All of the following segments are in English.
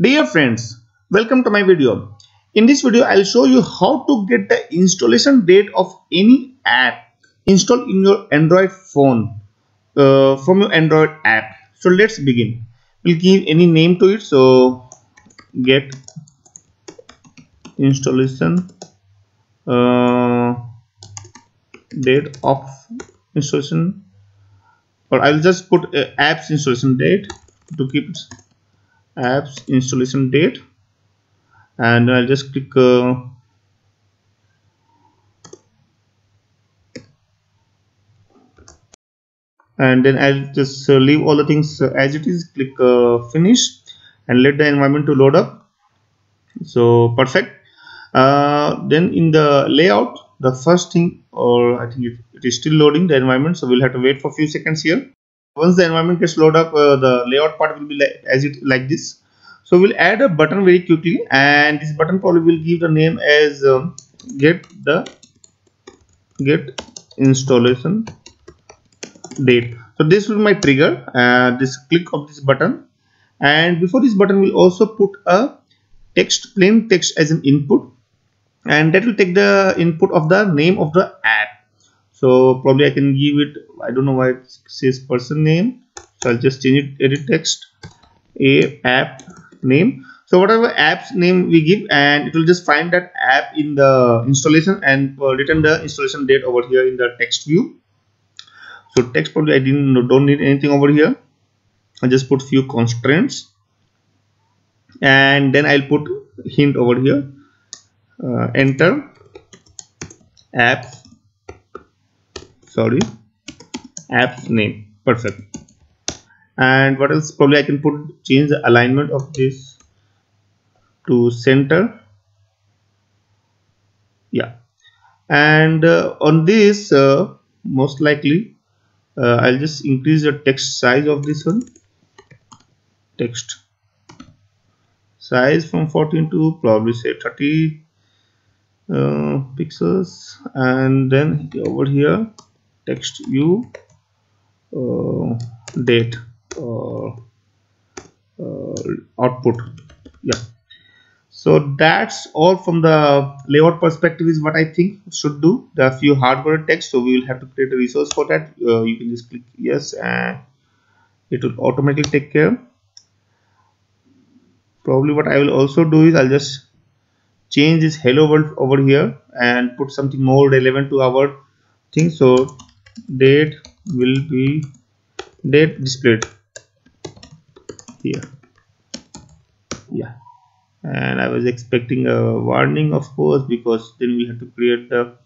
Dear friends, welcome to my video. In this video, I'll show you how to get the installation date of any app installed in your Android phone uh, from your Android app. So let's begin. We'll give any name to it. So get installation uh, date of installation or I'll just put uh, apps installation date to keep it apps installation date. And I'll just click uh, and then I'll just uh, leave all the things uh, as it is. Click uh, finish and let the environment to load up. So perfect. Uh, then in the layout the first thing or I think it, it is still loading the environment so we'll have to wait for a few seconds here. Once the environment gets loaded up uh, the layout part will be like as it like this so we'll add a button very quickly and this button probably will give the name as um, get the get installation date. So this will be my trigger uh, this click of this button. And before this button we'll also put a text plain text as an input. And that will take the input of the name of the app. So probably I can give it I don't know why it says person name. So I'll just change it edit text a app name. So whatever apps name we give and it will just find that app in the installation and uh, return the installation date over here in the text view. So text probably I didn't don't need anything over here. I just put few constraints. And then I'll put hint over here. Uh, enter. Apps sorry. Apps name. Perfect and what else? Probably I can put change the alignment of this to center. Yeah. And uh, on this uh, most likely uh, I'll just increase the text size of this one. Text. Size from 14 to probably say 30 uh, pixels. And then over here text view uh, date output. Yeah. So that's all from the layout perspective is what I think should do. There are few hardware text so we will have to create a resource for that. Uh, you can just click yes and it will automatically take care. Probably what I will also do is I'll just change this hello world over here and put something more relevant to our thing. So date will be date displayed here yeah. And I was expecting a warning of course because then we have to create the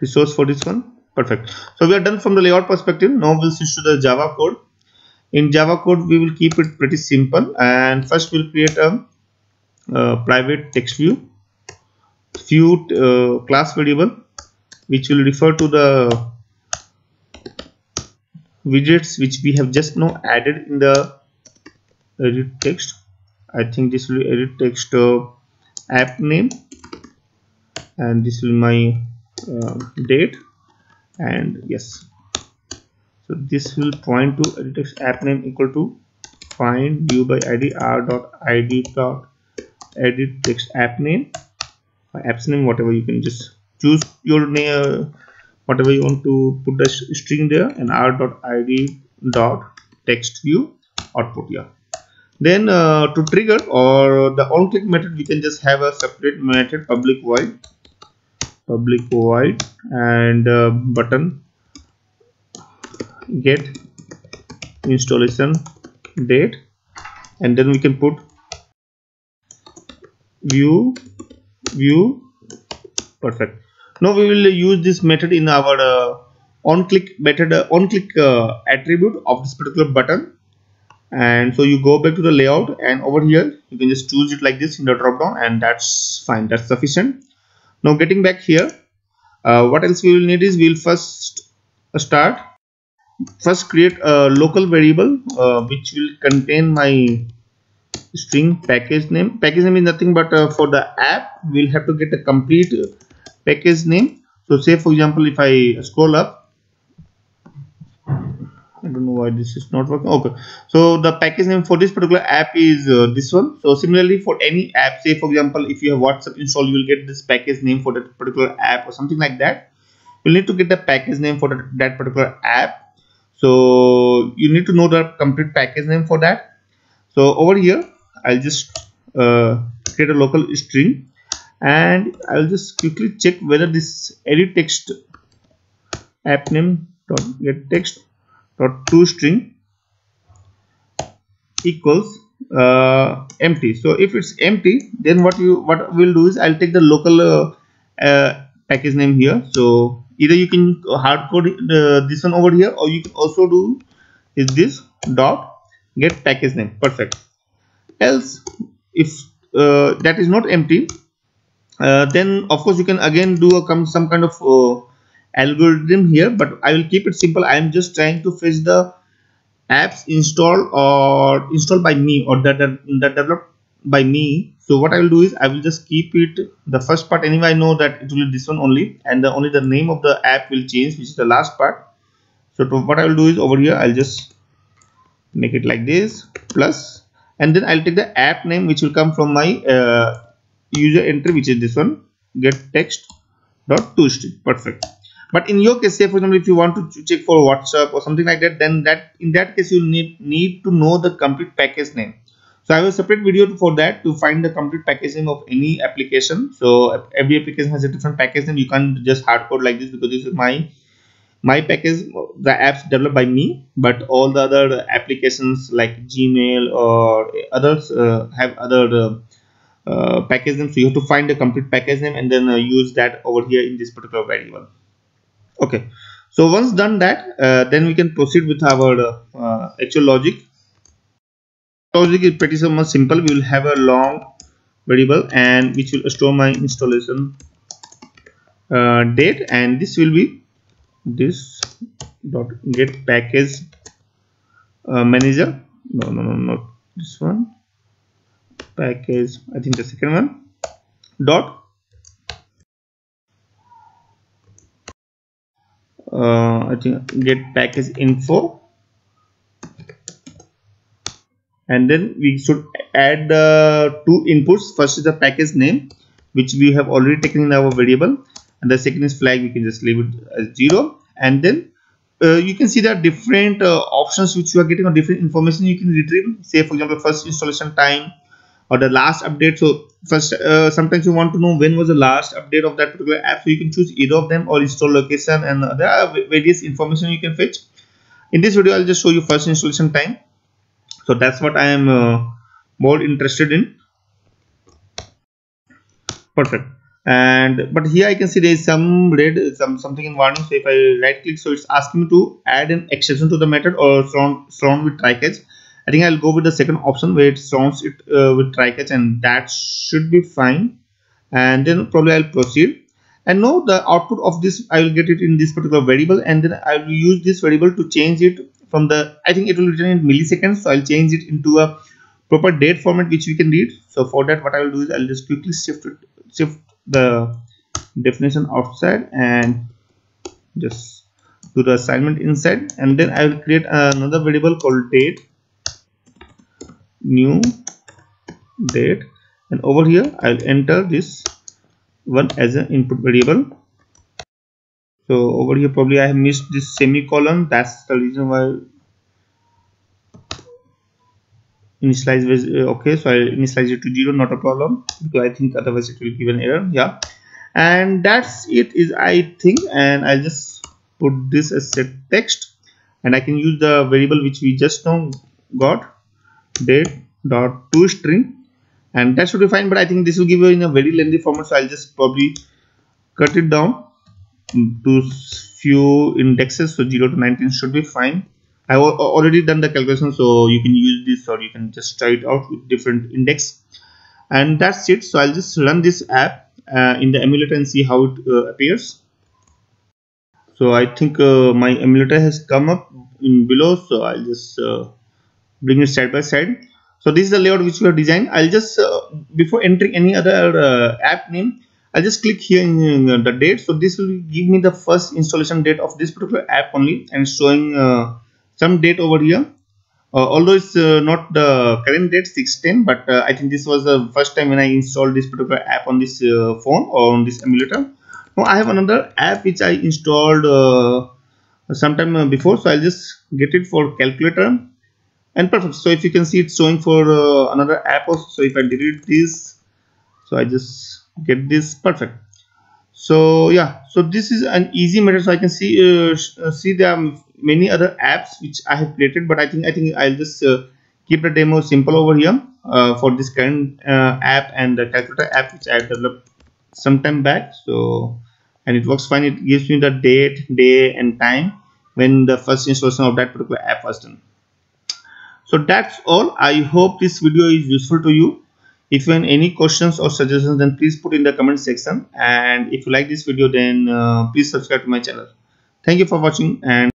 resource for this one. Perfect. So we are done from the layout perspective. Now we'll switch to the java code. In java code we will keep it pretty simple. And first we'll create a, a private text view few uh, class variable which will refer to the widgets which we have just now added in the edit text. I think this will edit text uh, app name. And this will my uh, date. And yes. So this will point to edit text app name equal to find view by id r dot id dot edit text app name. Apps name whatever you can just choose your name whatever you want to put the string there and r dot text view output yeah. Then uh, to trigger or the on click method we can just have a separate method public void public void and uh, button get installation date and then we can put view view perfect now we will use this method in our uh, on click method uh, on click uh, attribute of this particular button. And so you go back to the layout and over here you can just choose it like this in the drop down and that's fine that's sufficient. Now getting back here uh, what else we will need is we'll first start. First create a local variable uh, which will contain my string package name. Package name is nothing but uh, for the app we'll have to get a complete package name so say for example if i scroll up I don't know why this is not working. Okay, so the package name for this particular app is uh, this one. So similarly for any app, say for example, if you have WhatsApp installed, you will get this package name for that particular app or something like that. You'll need to get the package name for that, that particular app. So you need to know the complete package name for that. So over here, I'll just uh, create a local string and I'll just quickly check whether this edit text app name dot get text dot to string equals uh, empty. So if it's empty then what you what we'll do is i'll take the local uh, uh, package name here. So either you can hard code uh, this one over here or you can also do is this dot get package name. Perfect. Else if uh, that is not empty uh, then of course you can again do a some kind of algorithm here but i will keep it simple. I am just trying to fetch the apps installed or installed by me or that, that, that developed by me. So what i will do is i will just keep it the first part anyway i know that it will be this one only and the only the name of the app will change which is the last part. So to, what i will do is over here i'll just make it like this plus and then i'll take the app name which will come from my uh, user entry which is this one get text dot to string perfect. But in your case say for example if you want to check for whatsapp or something like that then that in that case you need need to know the complete package name. So i have a separate video for that to find the complete package name of any application. So every application has a different package name. You can't just hard code like this because this is my my package the apps developed by me but all the other applications like gmail or others uh, have other uh, uh, package name so you have to find the complete package name and then uh, use that over here in this particular variable okay. So once done that uh, then we can proceed with our uh, actual logic. Logic is pretty so much simple. We will have a long variable and which will store my installation uh, date. And this will be this dot get package uh, manager. No no no not this one package i think the second one. Dot. Uh, I think get package info. And then we should add the two inputs. First is the package name which we have already taken in our variable. And the second is flag. We can just leave it as zero. And then uh, you can see that different uh, options which you are getting or different information you can retrieve. Say for example first installation time or the last update. So first uh, sometimes you want to know when was the last update of that particular app. So you can choose either of them or install location and there are various information you can fetch. In this video i'll just show you first installation time. So that's what i am uh, more interested in. Perfect. And but here i can see there is some red some something in warning. So if i right click so it's asking me to add an exception to the method or surround surround with try catch I think I'll go with the second option where it surrounds it uh, with try catch and that should be fine. And then probably I'll proceed. And now the output of this I will get it in this particular variable and then I will use this variable to change it from the I think it will return in milliseconds. So I'll change it into a proper date format which we can read. So for that what I will do is I'll just quickly shift it shift the definition outside and just do the assignment inside. And then I will create another variable called date new date. And over here I'll enter this one as an input variable. So over here probably I have missed this semicolon. That's the reason why initialize was uh, okay so I initialize it to zero not a problem because I think otherwise it will give an error yeah. And that's it is I think and I'll just put this as set text and I can use the variable which we just now got date dot to string. And that should be fine but i think this will give you in a very lengthy format so i'll just probably cut it down to few indexes so 0 to 19 should be fine. I've already done the calculation so you can use this or you can just try it out with different index. And that's it so i'll just run this app uh, in the emulator and see how it uh, appears. So i think uh, my emulator has come up in below so i'll just uh, bring it side by side. So this is the layout which we have designed. I'll just uh, before entering any other uh, app name i'll just click here in the date. So this will give me the first installation date of this particular app only and showing uh, some date over here. Uh, although it's uh, not the current date 610 but i think this was the first time when i installed this particular app on this phone or on this emulator. Now i have another app which i installed sometime before. So i'll just get it for calculator and perfect. So if you can see it's showing for another app also. So if i delete this so i just get this. Perfect. So yeah. So this is an easy method. So i can see uh, uh, see there are many other apps which i have created but i think i think i'll just uh, keep the demo simple over here uh, for this current uh, app and the calculator app which i developed some time back. So and it works fine. It gives me the date day and time when the first installation of that particular app was done so that's all. I hope this video is useful to you. If you have any questions or suggestions then please put in the comment section. And if you like this video then uh, please subscribe to my channel. Thank you for watching and